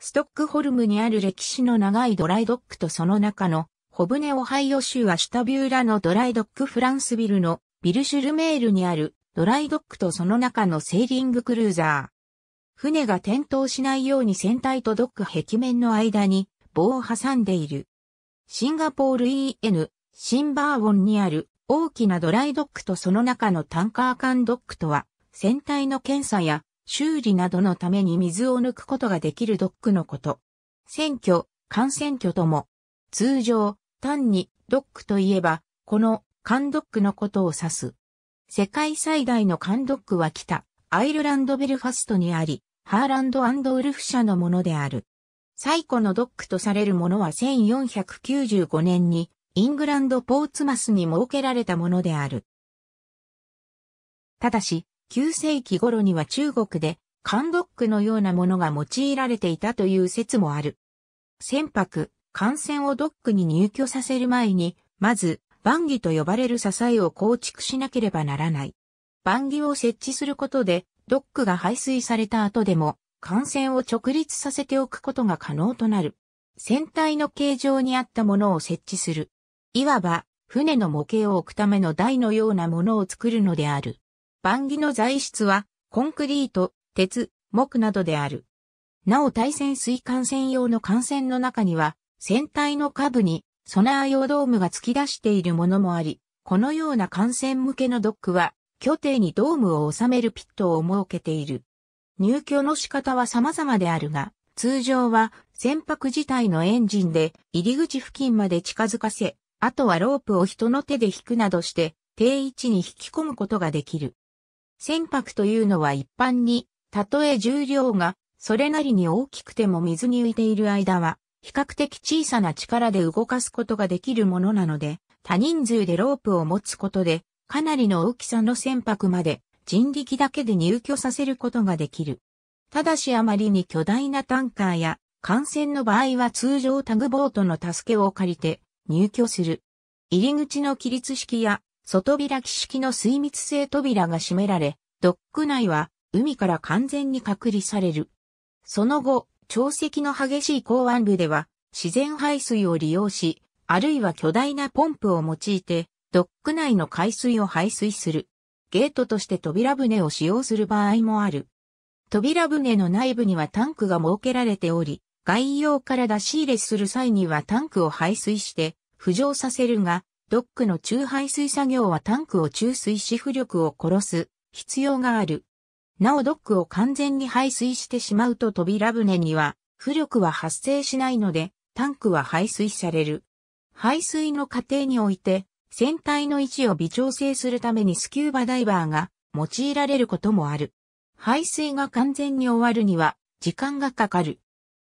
ストックホルムにある歴史の長いドライドックとその中の小舟オハイオ州はシュタビューラのドライドックフランスビルのビルシュルメールにあるドライドックとその中のセーリングクルーザー。船が転倒しないように船体とドック壁面の間に棒を挟んでいる。シンガポール EN シンバーウォンにある大きなドライドックとその中のタンカー間ドックとは船体の検査や修理などのために水を抜くことができるドックのこと。選挙、艦船挙とも。通常、単にドックといえば、この艦ドックのことを指す。世界最大の艦ドックは北、アイルランドベルファストにあり、ハーランドウルフ社のものである。最古のドックとされるものは1495年にイングランドポーツマスに設けられたものである。ただし、9世紀頃には中国で艦ドックのようなものが用いられていたという説もある。船舶、艦船をドックに入居させる前に、まずバンギと呼ばれる支えを構築しなければならない。バンギを設置することで、ドックが排水された後でも、艦船を直立させておくことが可能となる。船体の形状に合ったものを設置する。いわば、船の模型を置くための台のようなものを作るのである。バンギの材質は、コンクリート、鉄、木などである。なお対戦水管専用の艦船の中には、船体の下部にソナー用ドームが突き出しているものもあり、このような艦船向けのドックは、巨艇にドームを収めるピットを設けている。入居の仕方は様々であるが、通常は船舶自体のエンジンで入り口付近まで近づかせ、あとはロープを人の手で引くなどして定位置に引き込むことができる。船舶というのは一般に、たとえ重量がそれなりに大きくても水に浮いている間は、比較的小さな力で動かすことができるものなので、多人数でロープを持つことで、かなりの大きさの船舶まで人力だけで入居させることができる。ただしあまりに巨大なタンカーや艦船の場合は通常タグボートの助けを借りて入居する。入り口の起立式や外開き式の水密性扉が閉められ、ドック内は海から完全に隔離される。その後、潮汐の激しい港湾部では、自然排水を利用し、あるいは巨大なポンプを用いて、ドック内の海水を排水する。ゲートとして扉船を使用する場合もある。扉船の内部にはタンクが設けられており、外洋から出し入れする際にはタンクを排水して浮上させるが、ドックの中排水作業はタンクを注水し浮力を殺す必要がある。なおドックを完全に排水してしまうと扉船には浮力は発生しないのでタンクは排水される。排水の過程において船体の位置を微調整するためにスキューバダイバーが用いられることもある。排水が完全に終わるには時間がかかる。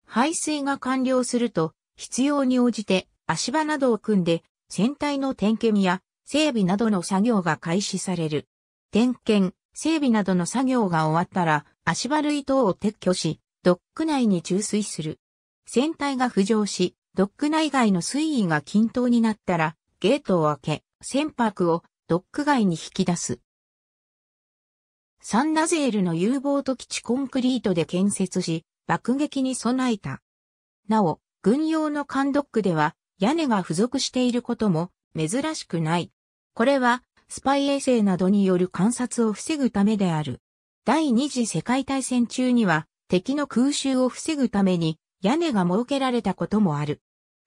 排水が完了すると必要に応じて足場などを組んで船体の点検や整備などの作業が開始される。点検、整備などの作業が終わったら、足場類等を撤去し、ドック内に注水する。船体が浮上し、ドック内外の水位が均等になったら、ゲートを開け、船舶をドック外に引き出す。サンナゼールの U ボート基地コンクリートで建設し、爆撃に備えた。なお、軍用の艦ドックでは屋根が付属していることも珍しくない。これはスパイ衛星などによる観察を防ぐためである。第二次世界大戦中には敵の空襲を防ぐために屋根が設けられたこともある。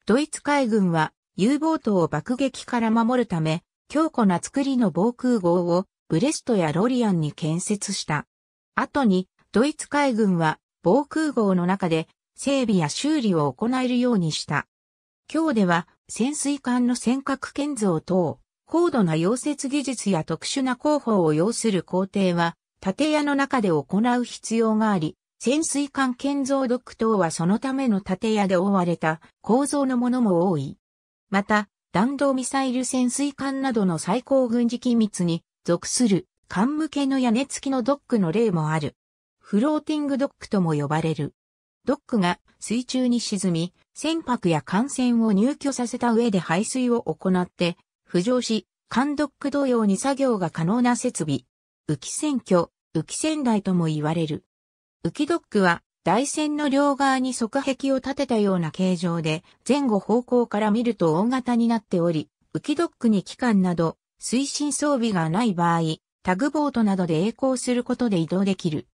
ドイツ海軍は U ボートを爆撃から守るため強固な作りの防空壕をブレストやロリアンに建設した。後にドイツ海軍は防空壕の中で整備や修理を行えるようにした。今日では潜水艦の尖閣建造等、高度な溶接技術や特殊な工法を要する工程は、建屋の中で行う必要があり、潜水艦建造ドック等はそのための建屋で覆われた構造のものも多い。また、弾道ミサイル潜水艦などの最高軍事機密に属する艦向けの屋根付きのドックの例もある。フローティングドックとも呼ばれる。ドックが水中に沈み、船舶や艦船を入居させた上で排水を行って浮上し、監督同様に作業が可能な設備。浮き船居、浮き船台とも言われる。浮きドックは台船の両側に側壁を立てたような形状で、前後方向から見ると大型になっており、浮きドックに機関など、推進装備がない場合、タグボートなどで栄光することで移動できる。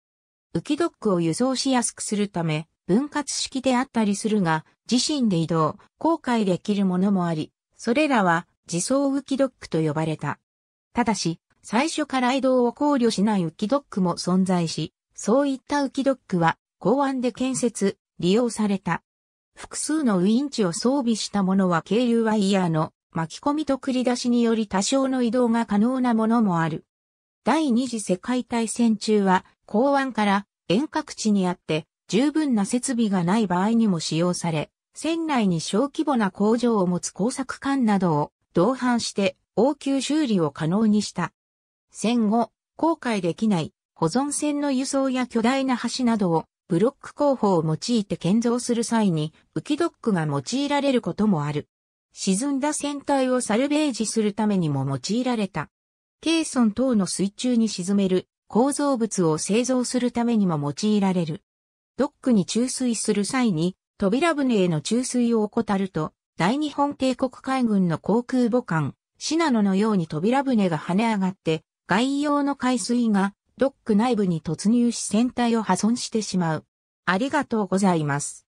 浮きドックを輸送しやすくするため、分割式であったりするが、自身で移動、航海できるものもあり、それらは自走浮きドックと呼ばれた。ただし、最初から移動を考慮しない浮きドックも存在し、そういった浮きドックは港湾で建設、利用された。複数のウィンチを装備したものは軽油ワイヤーの巻き込みと繰り出しにより多少の移動が可能なものもある。第二次世界大戦中は港湾から遠隔地にあって十分な設備がない場合にも使用され、船内に小規模な工場を持つ工作艦などを同伴して応急修理を可能にした。戦後、航海できない保存船の輸送や巨大な橋などをブロック工法を用いて建造する際に浮きドックが用いられることもある。沈んだ船体をサルベージするためにも用いられた。ケーソン等の水中に沈める構造物を製造するためにも用いられる。ドックに注水する際に扉船への注水を怠ると大日本帝国海軍の航空母艦シナノのように扉船が跳ね上がって外洋の海水がドック内部に突入し船体を破損してしまう。ありがとうございます。